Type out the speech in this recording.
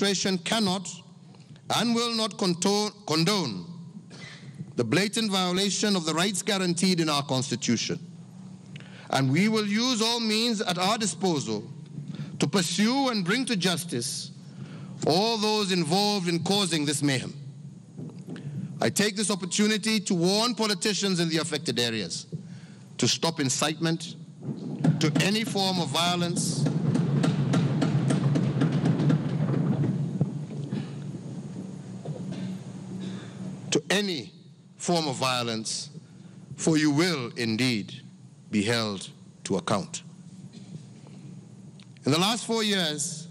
administration cannot and will not condone the blatant violation of the rights guaranteed in our Constitution. And we will use all means at our disposal to pursue and bring to justice all those involved in causing this mayhem. I take this opportunity to warn politicians in the affected areas to stop incitement to any form of violence to any form of violence, for you will indeed be held to account. In the last four years,